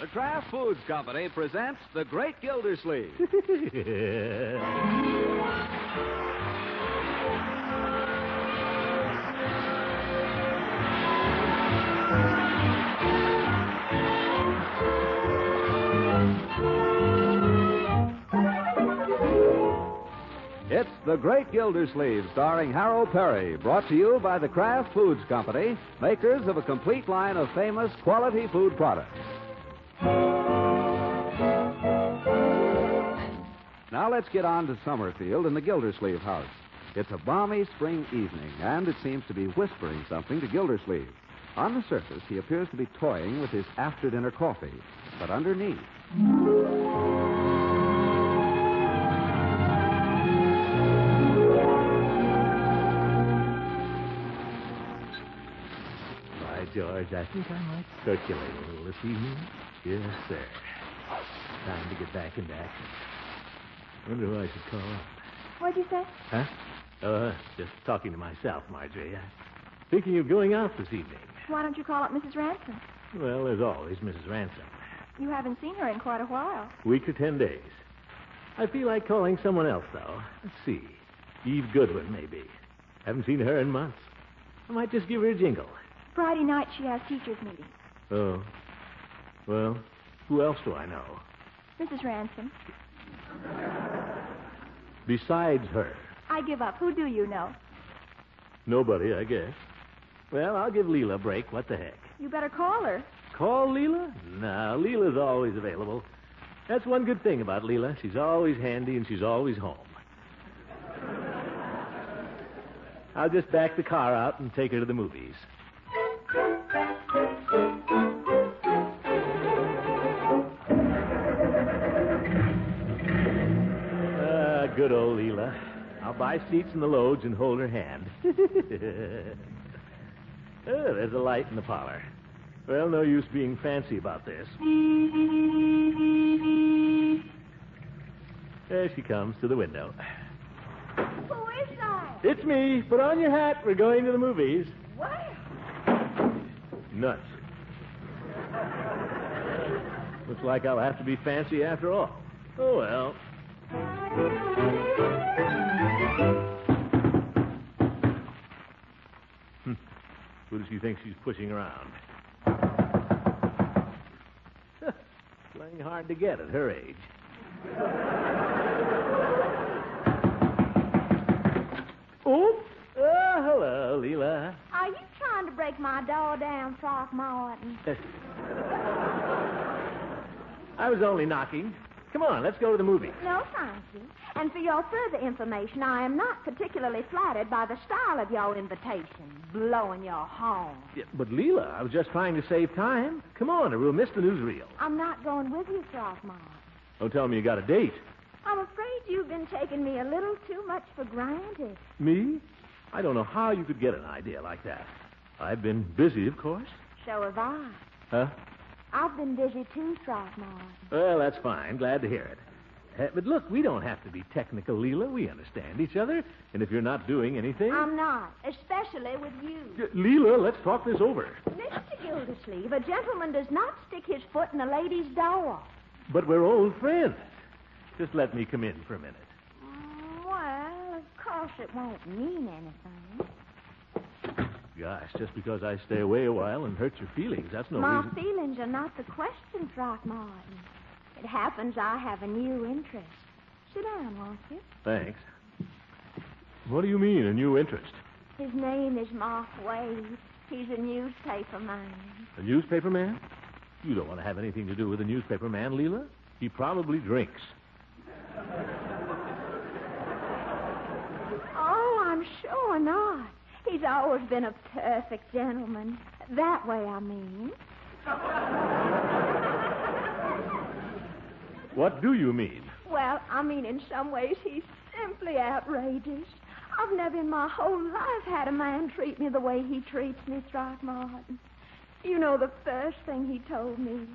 The Kraft Foods Company presents The Great Gildersleeve. It's The Great Gildersleeve, starring Harold Peary, brought to you by the Kraft Foods Company, makers of a complete line of famous quality food products. Now let's get on to Summerfield and the Gildersleeve house. It's a balmy spring evening, and it seems to be whispering something to Gildersleeve. On the surface, he appears to be toying with his after dinner coffee, but underneath. By George, I think I might circulate a little this evening. Yes, sir. Time to get back into action. Wonder who I should call up. What'd you say? Huh? Uh, just talking to myself, Marjorie. I'm thinking of going out this evening. Why don't you call up Mrs. Ransom? Well, there's always Mrs. Ransom. You haven't seen her in quite a while. Week or ten days. I feel like calling someone else, though. Let's see. Eve Goodwin, maybe. Haven't seen her in months. I might just give her a jingle. Friday night she has teachers' meeting. Oh. Well, who else do I know? Mrs. Ransom. Besides her. I give up. Who do you know? Nobody, I guess. Well, I'll give Leila a break. What the heck? You better call her. Call Leila? No, Leila's always available. That's one good thing about Leila. She's always handy and she's always home. I'll just back the car out and take her to the movies. Good old Leila. I'll buy seats in the loads and hold her hand. oh, there's a light in the parlor. Well, no use being fancy about this. There she comes to the window. Who is that? It's me. Put on your hat. We're going to the movies. Where? Nuts. Looks like I'll have to be fancy after all. Oh, well. Hmm. Who does she think she's pushing around? Playing hard to get at her age. Oops. Oh, hello, Leila. Are you trying to break my door down, Throckmorton? I was only knocking. Come on, let's go to the movie. No, thank you. And for your further information, I am not particularly flattered by the style of your invitation, blowing your horn. Yeah, but Leila, I was just trying to save time. Come on, or we'll miss the newsreel. I'm not going with you, Throckmorton. Oh, don't tell me you got a date. I'm afraid you've been taking me a little too much for granted. Me? I don't know how you could get an idea like that. I've been busy, of course. So have I. Huh? I've been busy too, Throckmorton. Well, that's fine. Glad to hear it. Uh, but look, we don't have to be technical, Leila. We understand each other. And if you're not doing anything. I'm not, especially with you. Uh, Leila, let's talk this over. Mr. Gildersleeve, a gentleman does not stick his foot in a lady's door. But we're old friends. Just let me come in for a minute. Mm, Well, of course it won't mean anything. Gosh, just because I stay away a while and hurt your feelings, that's no My reason. feelings are not the question, Throckmorton. It happens I have a new interest. Sit down, won't you? Thanks. What do you mean, a new interest? His name is Mark Wade. He's a newspaper man. A newspaper man? You don't want to have anything to do with a newspaper man, Leila. He probably drinks. Oh, I'm sure not. He's always been a perfect gentleman. That way, I mean. What do you mean? Well, I mean, in some ways, he's simply outrageous. I've never in my whole life had a man treat me the way he treats me, Throckmorton. You know the first thing he told me?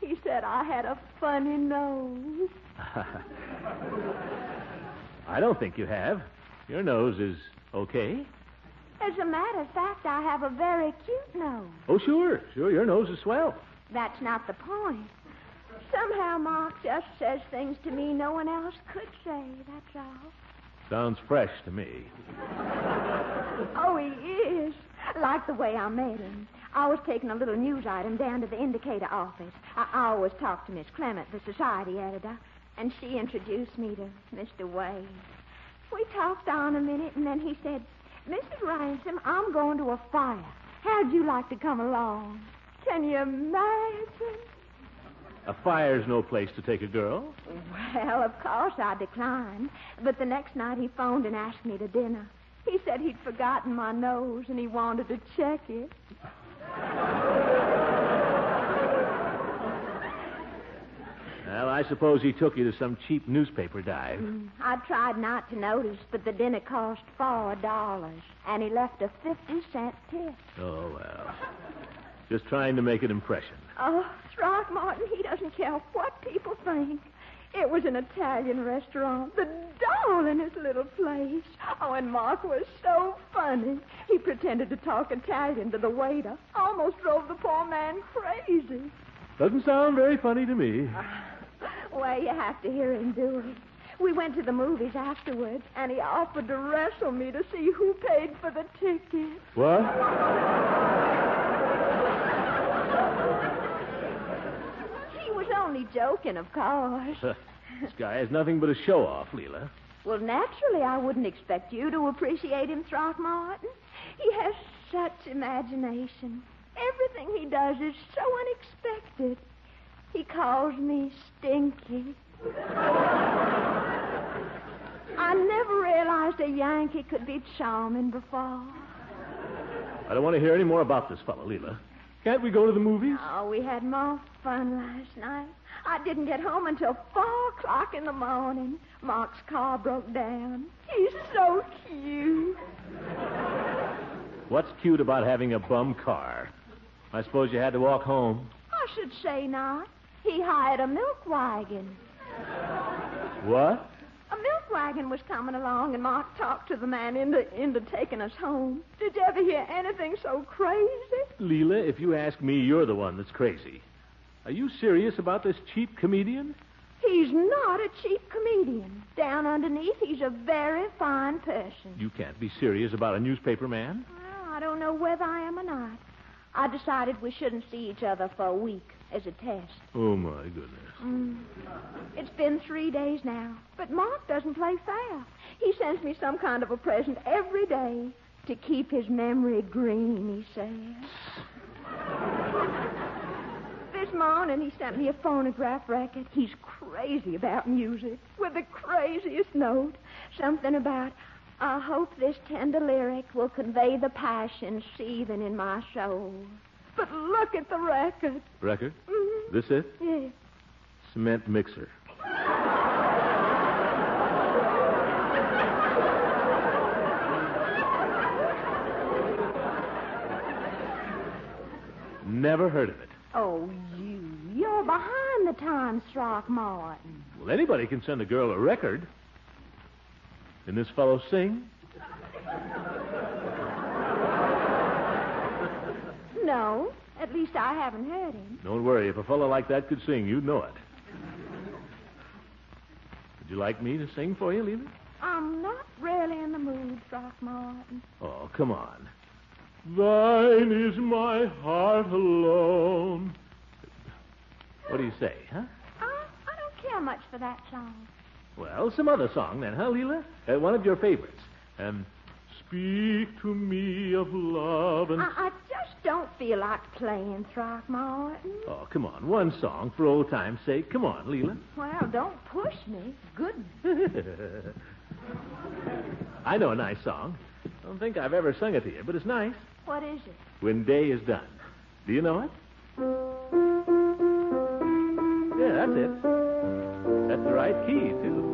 He said I had a funny nose. I don't think you have. Your nose is okay. As a matter of fact, I have a very cute nose. Oh, sure, sure. Your nose is swell. That's not the point. Somehow Mark just says things to me no one else could say, that's all. Sounds fresh to me. Oh, he is. Like the way I met him. I was taking a little news item down to the indicator office. I, I always talk to Miss Clement, the society editor, and she introduced me to Mr. Wade. We talked on a minute, and then he said, Mrs. Ransom, I'm going to a fire. How'd you like to come along? Can you imagine? A fire's no place to take a girl. Well, of course I declined. But the next night he phoned and asked me to dinner. He said he'd forgotten my nose and he wanted to check it. Well, I suppose he took you to some cheap newspaper dive. Hmm. I tried not to notice, but the dinner cost four dollars, and he left a fifty cent tip. Oh, well. Just trying to make an impression. Oh, Throckmorton, he doesn't care what people think. It was an Italian restaurant, the darlingest little place. Oh, and Mark was so funny. He pretended to talk Italian to the waiter. Almost drove the poor man crazy. Doesn't sound very funny to me. Ah. Well, you have to hear him do it. We went to the movies afterwards, and he offered to wrestle me to see who paid for the ticket. What? He was only joking, of course. this guy is nothing but a show off, Leila. Well, naturally, I wouldn't expect you to appreciate him, Throckmorton. He has such imagination. Everything he does is so unexpected. He calls me Stinky. I never realized a Yankee could be charming before. I don't want to hear any more about this fellow, Leila. Can't we go to the movies? Oh, we had more fun last night. I didn't get home until four o'clock in the morning. Mark's car broke down. He's so cute. What's cute about having a bum car? I suppose you had to walk home. I should say not. He hired a milk wagon. What? A milk wagon was coming along, and Mark talked to the man into, into taking us home. Did you ever hear anything so crazy? Leila, if you ask me, you're the one that's crazy. Are you serious about this cheap comedian? He's not a cheap comedian. Down underneath, he's a very fine person. You can't be serious about a newspaper man. Well, I don't know whether I am or not. I decided we shouldn't see each other for a week as a test. Oh, my goodness. Mm. It's been three days now, but Mark doesn't play fair. He sends me some kind of a present every day to keep his memory green, he says. this morning he sent me a phonograph record. He's crazy about music, with the craziest note. Something about, I hope this tender lyric will convey the passion seething in my soul. But look at the record. Record? Mhm. This it? Yeah. Cement mixer. Never heard of it. Oh, you. You're behind the times, Throckmorton. Well, anybody can send a girl a record. Can this fellow sing? No, at least I haven't heard him. Don't worry. If a fellow like that could sing, you'd know it. Would you like me to sing for you, Leila? I'm not really in the mood, Throckmorton. Oh, come on. Thine is my heart alone. What do you say, huh? I, I don't care much for that song. Well, some other song then, huh, Leila? Uh, one of your favorites. Um, Speak to me of love and. I, I just don't feel like playing, Throckmorton. Oh, come on. One song for old time's sake. Come on, Leila. Well, don't push me. Goodness. I know a nice song. Don't think I've ever sung it to you, but it's nice. What is it? When Day is Done. Do you know it? Yeah, that's it. That's the right key, too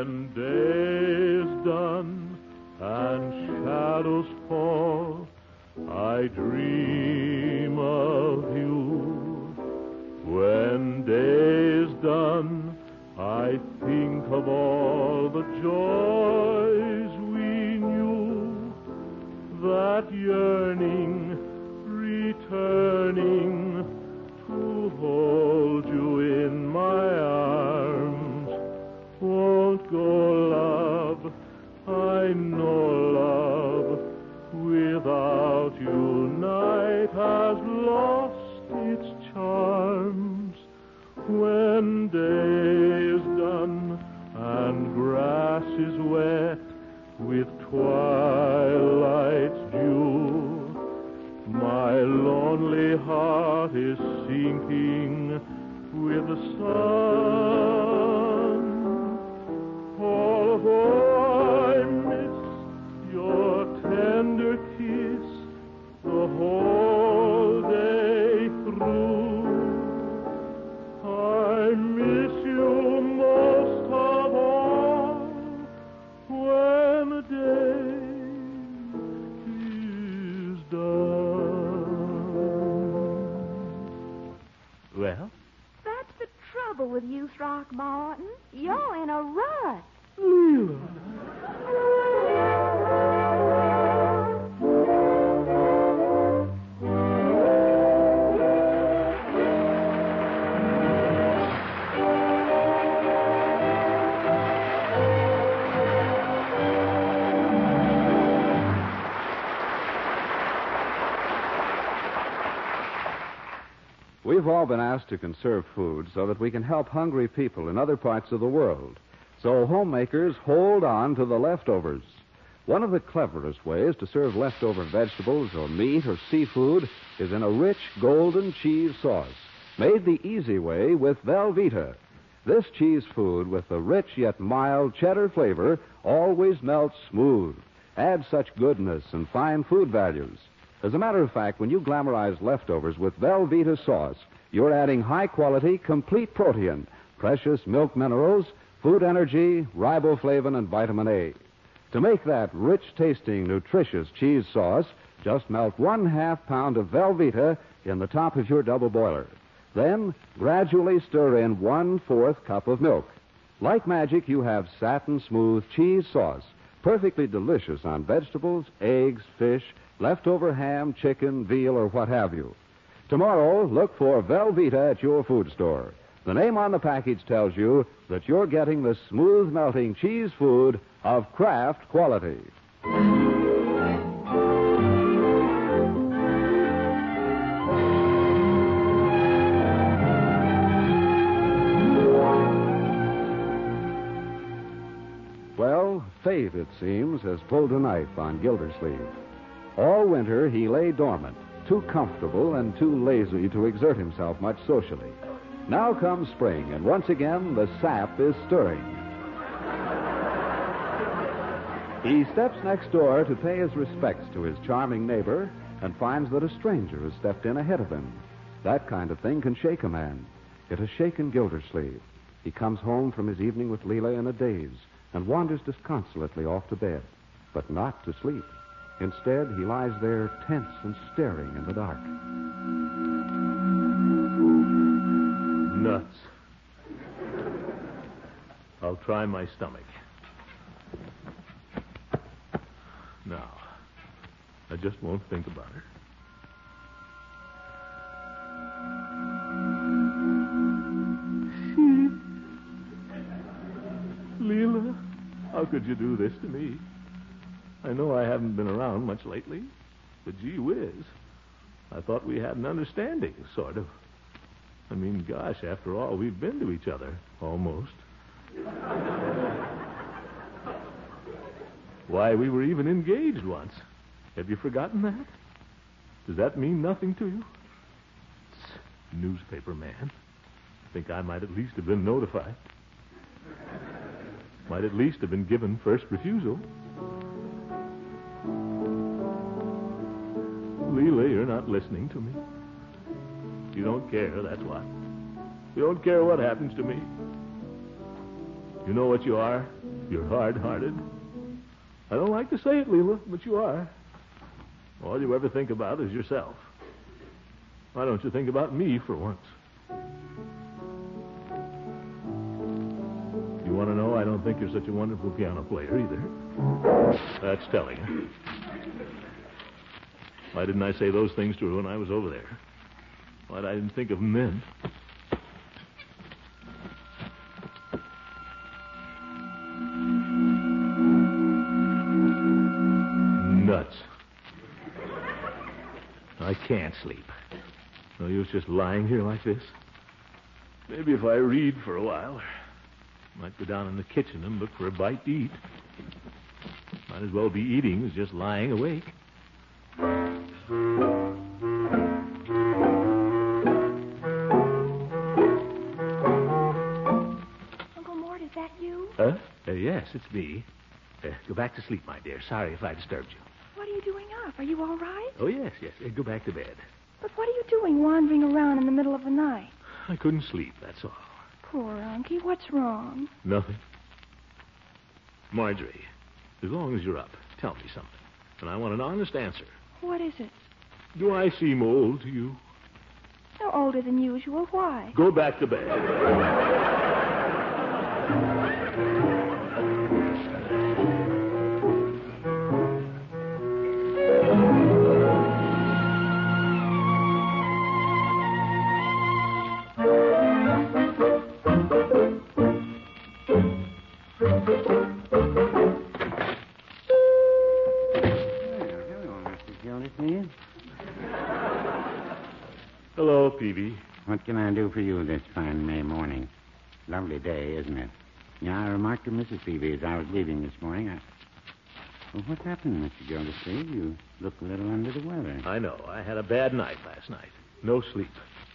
when day is done and shadows fall, I dream of you. When day is done, I think of all the joys we knew, that yearning returning to hold you. Day is done and grass is wet with twilight's dew. My lonely heart is sinking with the sun. Throckmorton. You're in a rut. We've all been asked to conserve food so that we can help hungry people in other parts of the world. So homemakers hold on to the leftovers. One of the cleverest ways to serve leftover vegetables or meat or seafood is in a rich golden cheese sauce, made the easy way with Velveeta. This cheese food with the rich yet mild cheddar flavor always melts smooth, adds such goodness and fine food values. As a matter of fact, when you glamorize leftovers with Velveeta sauce, you're adding high quality, complete protein, precious milk minerals, food energy, riboflavin, and vitamin A. To make that rich tasting, nutritious cheese sauce, just melt one half pound of Velveeta in the top of your double boiler. Then gradually stir in one fourth cup of milk. Like magic, you have satin smooth cheese sauce, perfectly delicious on vegetables, eggs, fish, leftover ham, chicken, veal, or what have you. Tomorrow, look for Velveeta at your food store. The name on the package tells you that you're getting the smooth melting cheese food of Kraft quality. Well, fate, it seems, has pulled a knife on Gildersleeve. All winter he lay dormant, too comfortable and too lazy to exert himself much socially. Now comes spring, and once again the sap is stirring. He steps next door to pay his respects to his charming neighbor and finds that a stranger has stepped in ahead of him. That kind of thing can shake a man. It has shaken Gildersleeve. He comes home from his evening with Leila in a daze and wanders disconsolately off to bed, but not to sleep. Instead, he lies there tense and staring in the dark. nuts. I'll try my stomach. Now, I just won't think about her. Leila, how could you do this to me? I know I haven't been around much lately, but gee whiz. I thought we had an understanding, sort of. I mean, gosh, after all, we've been to each other, almost. Why, we were even engaged once. Have you forgotten that? Does that mean nothing to you? Newspaper man. I think I might at least have been notified. Might at least have been given first refusal. Leila, you're not listening to me. You don't care, that's why. You don't care what happens to me. You know what you are? You're hard hearted. I don't like to say it, Leila, but you are. All you ever think about is yourself. Why don't you think about me for once? You want to know? I don't think you're such a wonderful piano player either. That's telling. Why didn't I say those things to her when I was over there? Why I didn't think of them then? Nuts. I can't sleep. No use just lying here like this. Maybe if I read for a while. Might go down in the kitchen and look for a bite to eat. Might as well be eating as just lying awake. Uncle Mort, is that you? Huh? Uh, yes, it's me. Uh, go back to sleep, my dear. Sorry if I disturbed you. What are you doing up? Are you all right? Oh, yes, yes. Uh, go back to bed. But what are you doing wandering around in the middle of the night? I couldn't sleep, that's all. Poor Unky, what's wrong? Nothing. Marjorie, as long as you're up, tell me something. And I want an honest answer. What is it? Do I seem old to you? No older than usual. Why? Go back to bed. Day, isn't it? Yeah, I remarked to Mrs. Peavey as I was leaving this morning. I... Well, what's happened, Mr. Gildersleeve? You look a little under the weather. I know. I had a bad night last night. No sleep.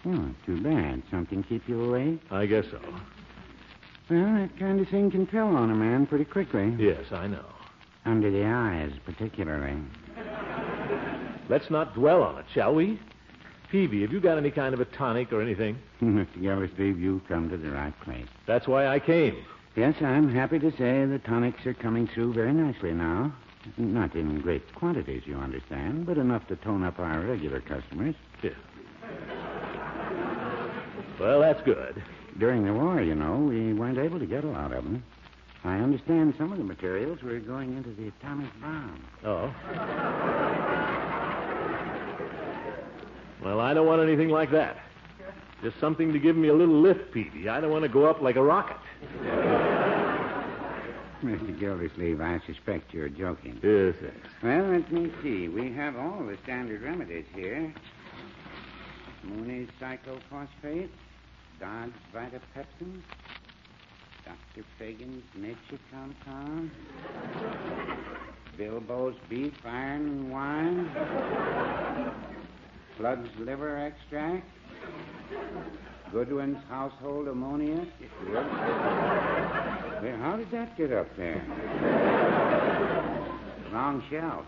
Oh, too bad. Something keep you awake? I guess so. Well, that kind of thing can tell on a man pretty quickly. Yes, I know. Under the eyes, particularly. Let's not dwell on it, shall we? Peavey, have you got any kind of a tonic or anything? Mr. Gildersleeve, you've come to the right place. That's why I came. Yes, I'm happy to say the tonics are coming through very nicely now. Not in great quantities, you understand, but enough to tone up our regular customers. Yeah. Well, that's good. During the war, you know, we weren't able to get a lot of them. I understand some of the materials were going into the atomic bomb. Oh. Well, I don't want anything like that. Just something to give me a little lift, Peavey. I don't want to go up like a rocket. Mr. Gildersleeve, I suspect you're joking. Yes, yes. Well, let me see. We have all the standard remedies here. Mooney's cyclophosphate, Dodd's vitapepsin, Dr. Fagan's nature compound, Bilbo's beef, iron, and wine, Plug's liver extract, Goodwin's household ammonia. Well, how did that get up there? Wrong shelf.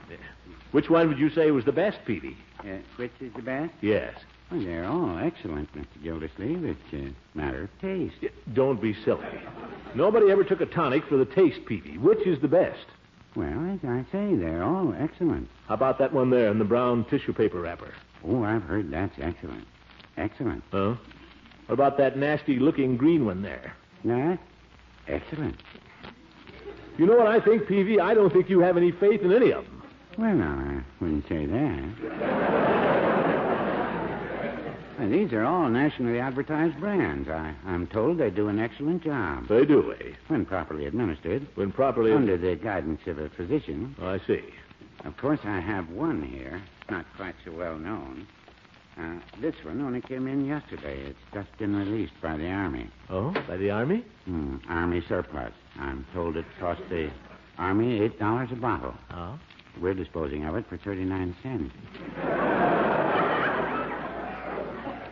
Which one would you say was the best, Peavey? Uh, which is the best? Yes. Well, they're all excellent, Mr. Gildersleeve. It's a matter of taste. Y- Don't be silly. Nobody ever took a tonic for the taste, Peavey. Which is the best? Well, as I say, they're all excellent. How about that one there in the brown tissue paper wrapper? Oh, I've heard that's excellent. Excellent. Huh? What about that nasty looking green one there? That? Excellent. You know what I think, Peavey? I don't think you have any faith in any of them. Well, now, I wouldn't say that. Well, these are all nationally advertised brands. I, I'm told they do an excellent job They do, eh? when properly administered, When properly. under the guidance of a physician. I see. Of course, I have one here, not quite so well known. Uh, this one only came in yesterday. It's just been released by the Army. Oh, by the Army? Hmm, Army surplus. I'm told it cost the Army eight dollars a bottle. Oh. We're disposing of it for thirty-nine cents.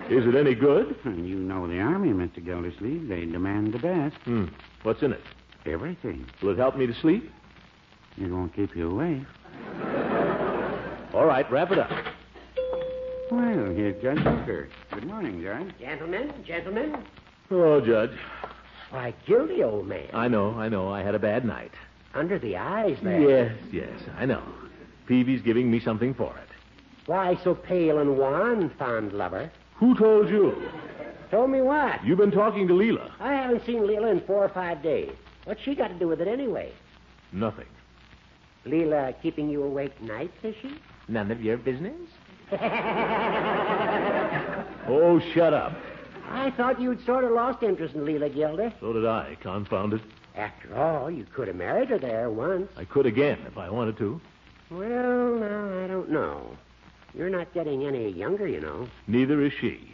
Is it any good? You know the Army, Mr. Gildersleeve. They demand the best. Hmm. What's in it? Everything. Will it help me to sleep? It won't keep you awake. All right, wrap it up. Well, here's Judge Hooker. Good morning, Judge. Gentlemen, gentlemen. Hello, Judge. Why, Gildy, old man. I know, I know. I had a bad night. Under the eyes there. Yes, yes, I know. Peavey's giving me something for it. Why so pale and wan, fond lover? Who told you? Told me what? You've been talking to Leila. I haven't seen Leila in four or five days. What's she got to do with it anyway? Nothing. Leila keeping you awake nights, is she? None of your business? Oh, shut up. I thought you'd sort of lost interest in Leila Gilder. So did I, confound it. After all, you could have married her there once. I could again if I wanted to. Well, now, I don't know. You're not getting any younger, you know. Neither is she.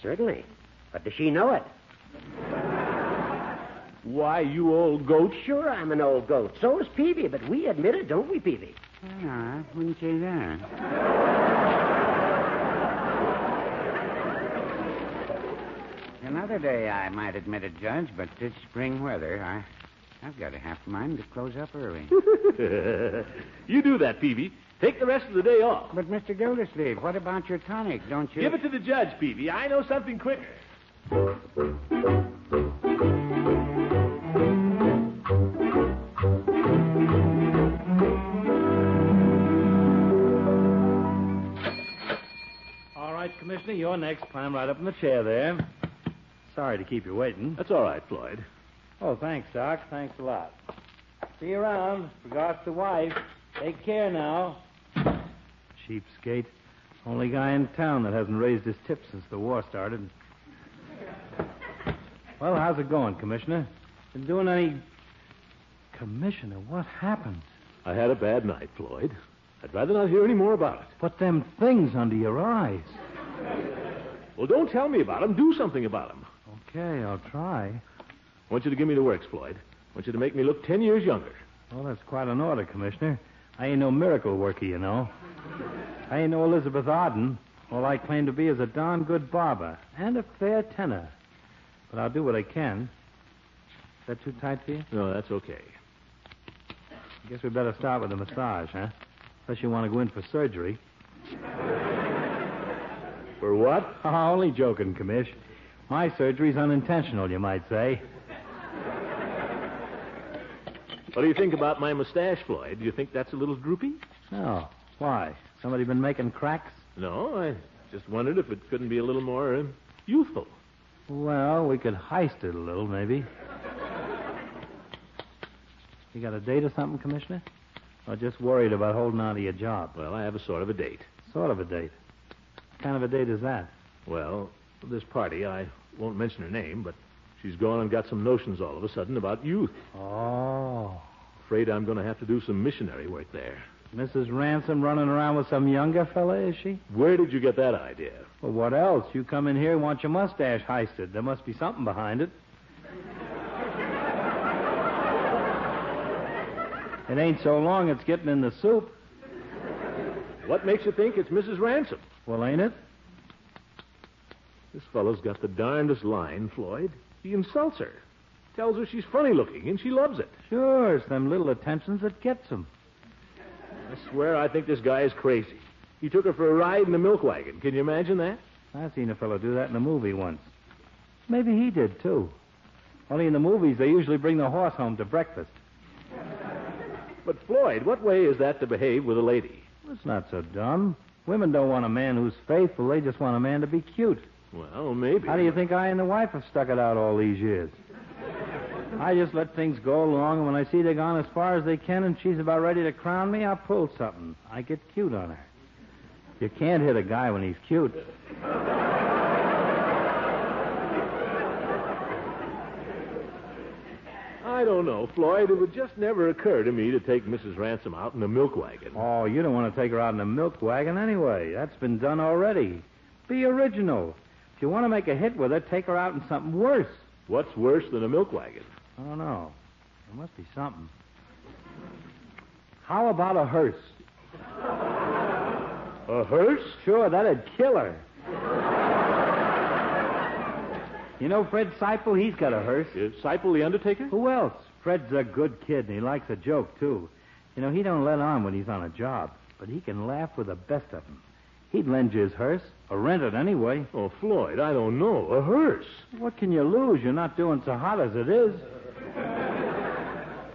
Certainly. But does she know it? Why, you old goat. Sure, I'm an old goat. So is Peavey, but we admit it, don't we, Peavey? No, I wouldn't say that. Another day I might admit it, Judge, but this spring weather, I, I've got a half mind to close up early. you do that, Peavey. Take the rest of the day off. but, Mr. Gildersleeve, what about your tonic? Don't you? Give it to the judge, Peavey. I know something quicker. Right, you're next. Climb right up in the chair there. Sorry to keep you waiting. That's all right, Floyd. Oh, thanks, Doc. Thanks a lot. See you around. Regards to wife. Take care now. Cheapskate. Only guy in town that hasn't raised his tip since the war started. Well, how's it going, Commissioner? Been doing any. Commissioner, what happened? I had a bad night, Floyd. I'd rather not hear any more about it. Put them things under your eyes. Well, don't tell me about them. Do something about them. Okay, I'll try. I want you to give me the works, Floyd. I want you to make me look ten years younger. Well, that's quite an order, Commissioner. I ain't no miracle worker, you know. I ain't no Elizabeth Arden. All I claim to be is a darn good barber and a fair tenor. But I'll do what I can. Is that too tight for you? No, that's okay. I guess we better start with a massage, huh? Unless you want to go in for surgery. For what? Oh, only joking, Commish. My surgery's unintentional, you might say. What do you think about my mustache, Floyd? Do you think that's a little droopy? Oh, why? Somebody been making cracks? No, I just wondered if it couldn't be a little more uh, youthful. Well, we could heist it a little, maybe. You got a date or something, Commissioner? Or just worried about holding on to your job? Well, I have a sort of a date. Sort of a date. What kind of a date is that? Well, this party, I won't mention her name, but she's gone and got some notions all of a sudden about youth. Oh. Afraid I'm going to have to do some missionary work there. Mrs. Ransom running around with some younger fella, is she? Where did you get that idea? Well, what else? You come in here and want your mustache heisted. There must be something behind it. It ain't so long it's getting in the soup. What makes you think it's Mrs. Ransom? Well, ain't it? This fellow's got the darndest line, Floyd. He insults her. Tells her she's funny looking, and she loves it. Sure, it's them little attentions that gets 'em. I swear I think this guy is crazy. He took her for a ride in a milk wagon. Can you imagine that? I've seen a fellow do that in a movie once. Maybe he did, too. Only in the movies, they usually bring the horse home to breakfast. But, Floyd, what way is that to behave with a lady? It's not so dumb. Women don't want a man who's faithful. They just want a man to be cute. Well, maybe. How do you think I and the wife have stuck it out all these years? I just let things go along, and when I see they're gone as far as they can and she's about ready to crown me, I pull something. I get cute on her. You can't hit a guy when he's cute. I don't know, Floyd. It would just never occur to me to take Mrs. Ransom out in a milk wagon. Oh, you don't want to take her out in a milk wagon anyway. That's been done already. Be original. If you want to make a hit with her, take her out in something worse. What's worse than a milk wagon? I don't know. There must be something. How about a hearse? A hearse? Sure, that'd kill her. You know Fred Seipel? He's got a hearse. Is Seipel the Undertaker? Who else? Fred's a good kid, and he likes a joke, too. You know, he don't let on when he's on a job, but he can laugh with the best of 'em. He'd lend you his hearse, or rent it anyway. Oh, Floyd, I don't know. A hearse? What can you lose? You're not doing so hot as it is.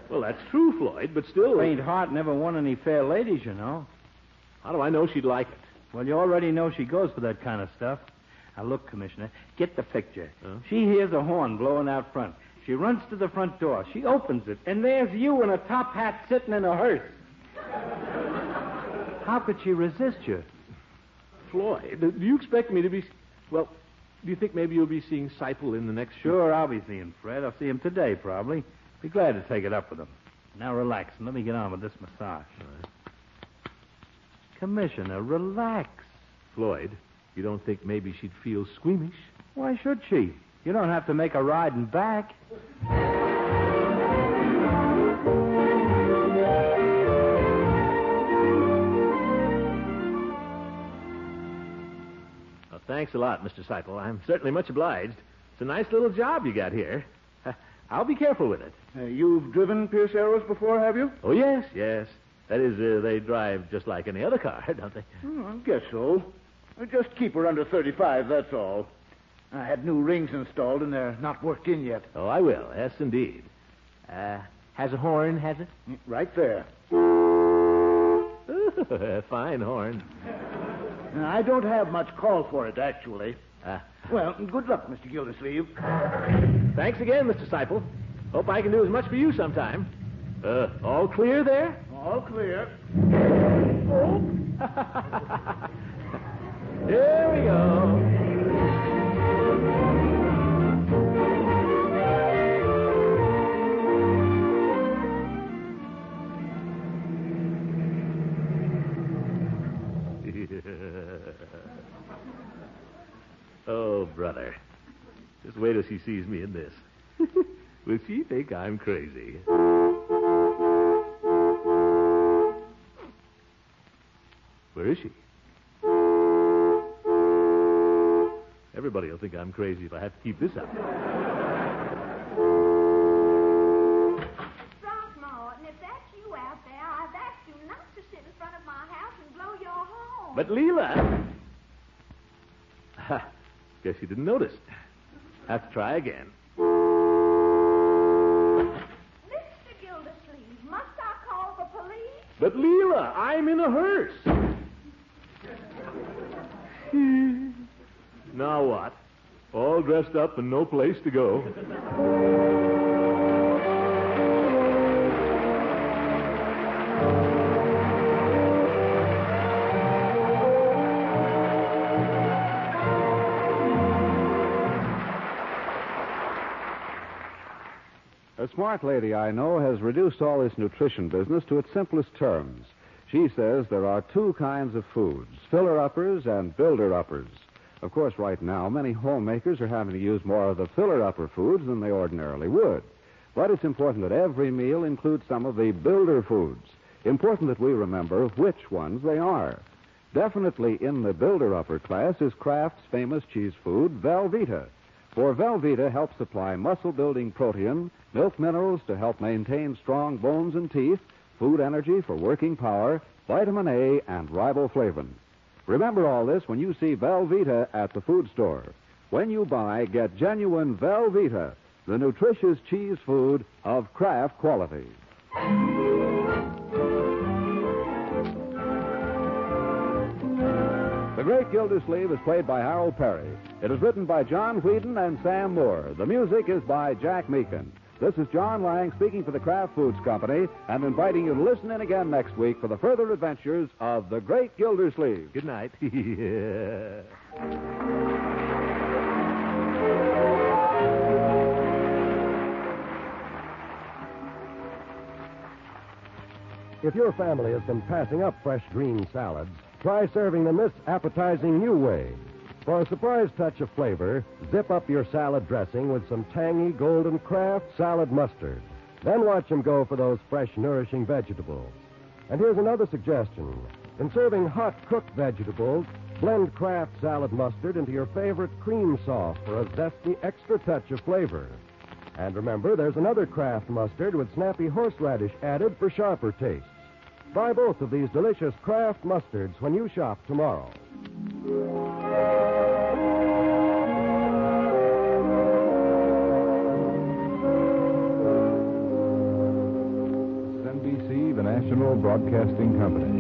Well, that's true, Floyd, but still. Faint heart never won any fair ladies, you know. How do I know she'd like it? Well, you already know she goes for that kind of stuff. Now, look, Commissioner, get the picture. Huh? She hears a horn blowing out front. She runs to the front door. She opens it, and there's you in a top hat sitting in a hearse. How could she resist you? Floyd, do you expect me to be. Well, do you think maybe you'll be seeing Seipel in the next Sure, I'll be seeing Fred. I'll see him today, probably. Be glad to take it up with him. Now, relax and let me get on with this massage. Commissioner, relax. Floyd, you don't think maybe she'd feel squeamish? Why should she? You don't have to make a ride and back. Well, thanks a lot, Mr. Seipel. I'm certainly much obliged. It's a nice little job you got here. I'll be careful with it. Uh, you've driven Pierce Arrows before, have you? Oh, yes, yes. That is, uh, they drive just like any other car, don't they? Oh, I guess so. Just keep her under 35, that's all. I had new rings installed, and they're not worked in yet. Oh, I will. Yes, indeed. Uh, has a horn, has it? Right there. Fine horn. Now, I don't have much call for it, actually. Uh, Well, good luck, Mr. Gildersleeve. thanks again, Mr. Seipel. Hope I can do as much for you sometime. Uh, all clear there? All clear. Here we go. oh, brother. Just wait till she sees me in this. Will she think I'm crazy? Where is she? Everybody will think I'm crazy if I have to keep this up. Throckmorton, if that's you out there, I've asked you not to sit in front of my house and blow your horn. But Leila. Ha, Guess you didn't notice. Have to try again. Mr. Gildersleeve, must I call the police? But Leila, I'm in a hearse. Now what? All dressed up and no place to go. A smart lady I know has reduced all this nutrition business to its simplest terms. She says there are two kinds of foods filler uppers and builder uppers. Of course, right now, many homemakers are having to use more of the filler upper foods than they ordinarily would. But it's important that every meal includes some of the builder foods. Important that we remember which ones they are. Definitely in the builder upper class is Kraft's famous cheese food, Velveeta. For Velveeta helps supply muscle building protein, milk minerals to help maintain strong bones and teeth, food energy for working power, vitamin A, and riboflavin. Remember all this when you see Velveeta at the food store. When you buy, get genuine Velveeta, the nutritious cheese food of Kraft quality. The Great Gildersleeve is played by Harold Peary. It is written by John Whedon and Sam Moore. The music is by Jack Meakin. This is John Lang speaking for the Kraft Foods Company and inviting you to listen in again next week for the further adventures of the Great Gildersleeve. Good night. If your family has been passing up fresh green salads, try serving them this appetizing new way. For a surprise touch of flavor, zip up your salad dressing with some tangy golden Kraft salad mustard. Then watch them go for those fresh, nourishing vegetables. And here's another suggestion. In serving hot cooked vegetables, blend Kraft salad mustard into your favorite cream sauce for a zesty extra touch of flavor. And remember, there's another Kraft mustard with snappy horseradish added for sharper tastes. Buy both of these delicious Kraft mustards when you shop tomorrow. National Broadcasting Company.